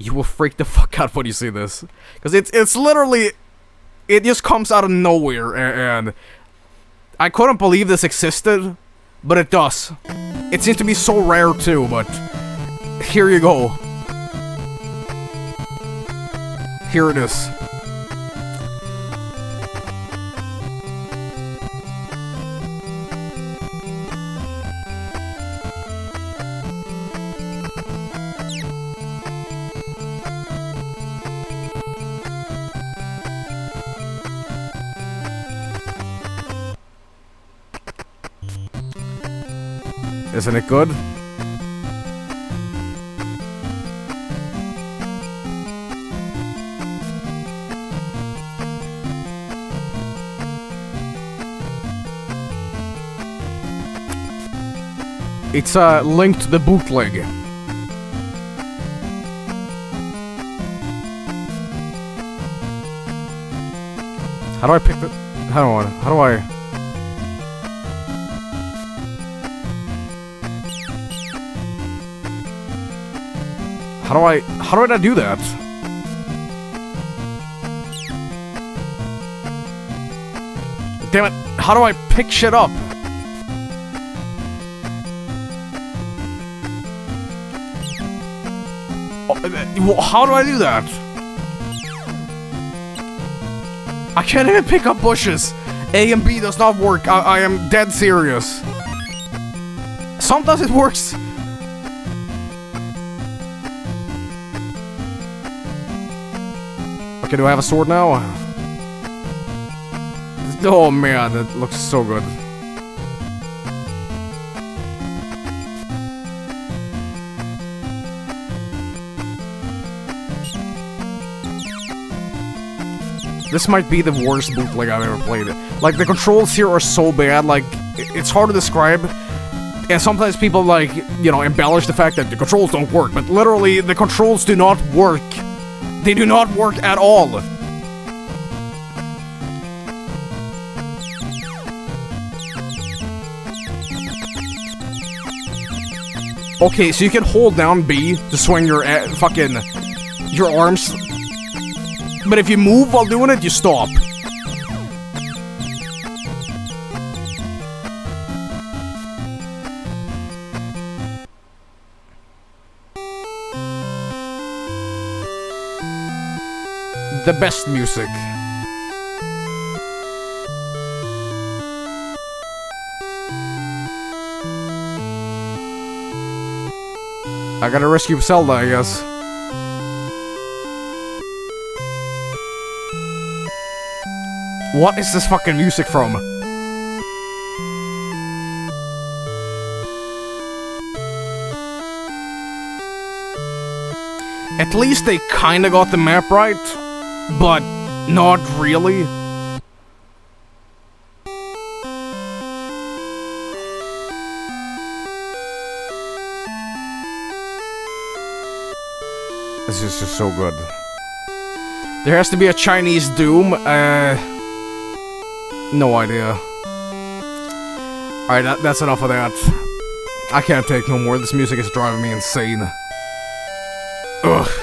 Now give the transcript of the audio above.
You will freak the fuck out when you see this. Because it's, it's literally... It just comes out of nowhere, and... I couldn't believe this existed, but it does. It seems to be so rare too, but... Here you go. Here it is. Isn't it good? It's uh, linked to the bootleg. How do I pick the... How do. How do I... How do I... How do I do that? Damn it. How do I pick shit up? Oh, uh, uh, How do I do that? I can't even pick up bushes. A and B does not work. I, I am dead serious. Sometimes it works. Okay, do I have a sword now? Oh man, that looks so good. This might be the worst bootleg I've ever played. Like, the controls here are so bad, like, it's hard to describe. And sometimes people, like, you know, embellish the fact that the controls don't work, but literally, the controls do not work. They do not work at all. Okay, so you can hold down B to swing your uh, fucking your arms, but if you move while doing it, you stop. The best music. I gotta rescue Zelda, I guess. What is this fucking music from? At least they kinda got the map right, but not really. This is just so good. There has to be a Chinese Doom. Uh, no idea. Alright, that, that's enough of that. I can't take no more. This music is driving me insane. Ugh.